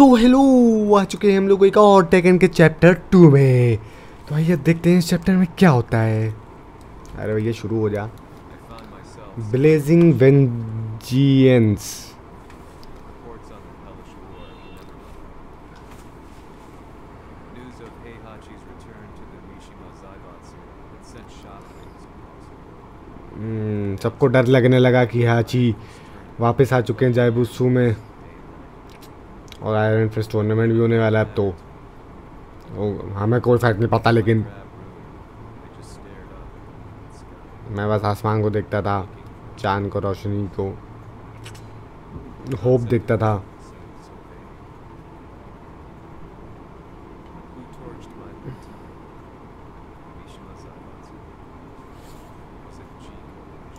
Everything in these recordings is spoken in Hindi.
तो हेलो आ चुके हैं हम लोग एक और टेकन के चैप्टर टू में। तो भैया देखते हैं इस चैप्टर में क्या होता है। अरे भैया, शुरू हो जा। ब्लेजिंग हम्म, वेंजियंस सबको डर लगने लगा कि हाची वापस आ चुके हैं जायबूसू में। और आयरन फिस्ट टूर्नामेंट भी होने वाला है अब तो हमें कोई फ़र्क नहीं पड़ता, लेकिन. मैं बस आसमान को देखता था, चाँद को, रोशनी को, होप देखता था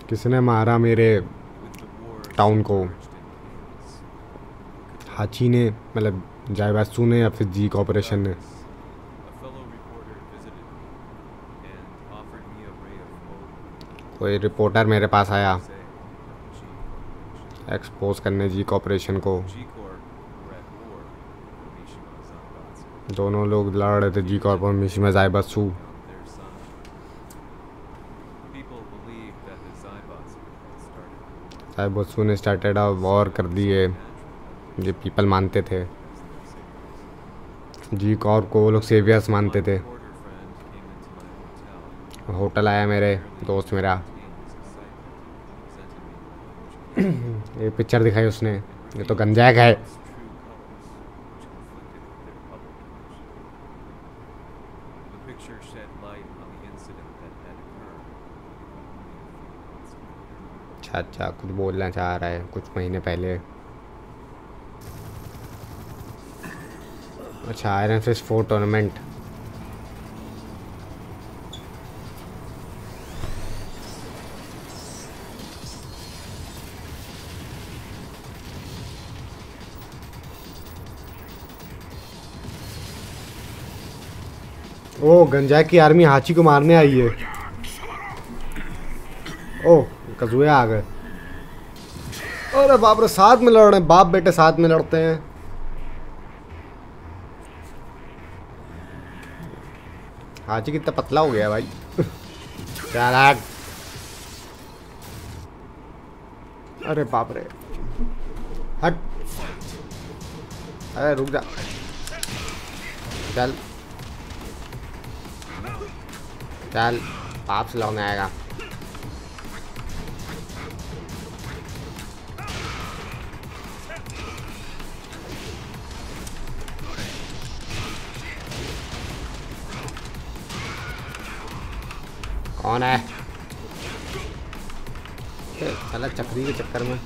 किसने मारा मेरे टाउन torched हाथी ने मतलब जायबासू ने या फिर जी कॉपरेशन ने? कोई रिपोर्टर मेरे पास आया? एक्सपोज करने जी कॉपरेशन को। दोनों लोग लड़ रहे थे जी कॉर्पोर मिशी में जायबासू साहब ने स्टार्टेड वॉर कर दिए। जो पीपल मानते थे। जी कॉर को वो लोग सेवियर्स मानते थे। होटल आया मेरे, दोस्त मेरा। ये पिक्चर दिखाई उसने। ये तो गंजैक है। अच्छा अच्छा कुछ बोलना चाह रहा है, कुछ महीने पहले। अच्छा आयरन फिस्ट फोर टूर्नामेंट ओ गंजा की आर्मी हाची को मारने आई है। ओ कजुए आ गए। अरे बाप रे, साथ में लड़ रहे हैं, बाप बेटे साथ में लड़ते हैं। हाची कितना पतला हो गया भाई। चल हट। अरे बाप रे। हट। अरे रुक जा। चल। चल पाप से लौंग आएगा। कौन है? साला चक्री के चक्कर में।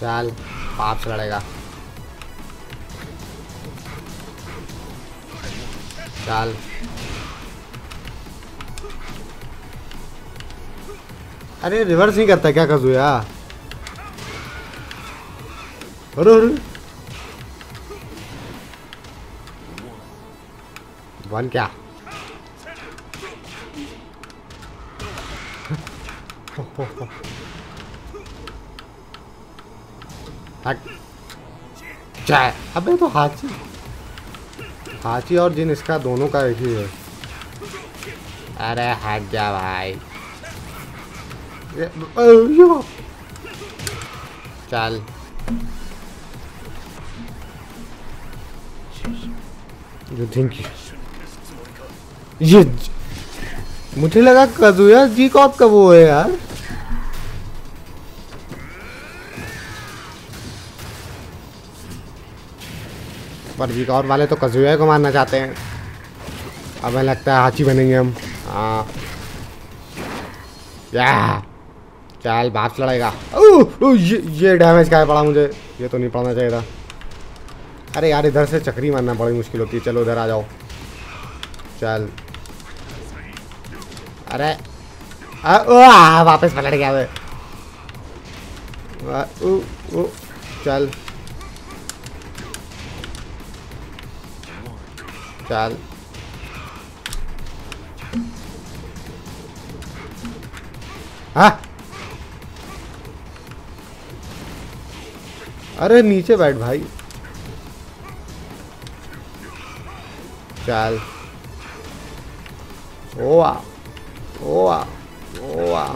चल पाप से लड़ेगा। चल। अरे रिवर्स नहीं करता, क्या कजूया अरे अरे वन क्या? चाय। अबे तो हाथी। हाथी और जिन इसका दोनों का एक ही है। अरे हट जा भाई। चल। यू थिंक ये मुझे लगा कजुया जी कॉप का वो है यार। पर जी कॉप वाले तो कजुया को मारना चाहते हैं। अब हमें लगता है हाची बनेंगे हम। हाँ। या। चल बाप लड़ेगा ओह, ओह, ये ये डैमेज का पड़ा मुझे। ये तो नहीं पड़ना चाहिए था। अरे यार इधर से चक्री मारना बड़ी मुश्किल होती है। चलो इधर आ जाओ। चल। अरे आ, ओ, वापस पलट गया चल। चल। हाँ। अरे नीचे बैठ भाई। चल ओ आ ओ आ ओ आ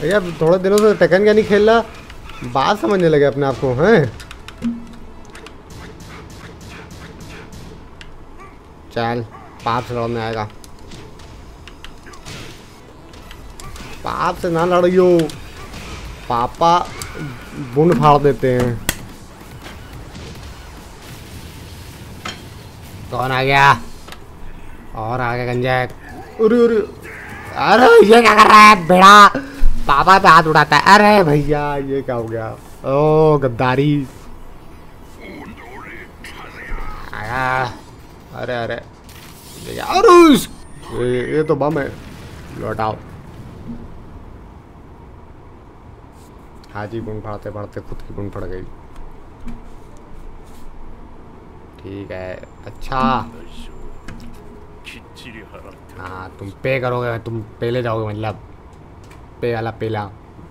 भैया थोड़े दिनों से टेकन क्या नहीं खेल रहा। बात समझने लगे अपने आप को, हैं? चल पाप से लड़ने आएगा पाप से ना लड़ियो पापा बुन फाड़ देते हैं कौन आ गया और आ गया गंजा अरे अरे अरे ये क्या कर रहा है बेड़ा पापा पे हाथ उड़ाता है अरे भैया ये क्या हो गया ओ गद्दारी आया अरे अरे। यार ये, ये तो बम है। लौटाओ। हाजी गुण फड़ते फड़ते खुद की गुण फड़ गई। ठीक है। अच्छा। हाँ तुम पे करोगे तुम पहले जाओगे मतलब। पे वाला पेला।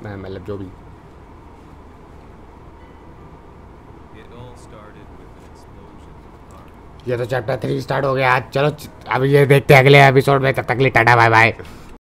मतलब जो भी। ये तो चैप्टर थ्री स्टार्ट हो गया। चलो, अभी ये देखते हैं अगले एपिसोड में। तब तक लिए टाटा बाय बाय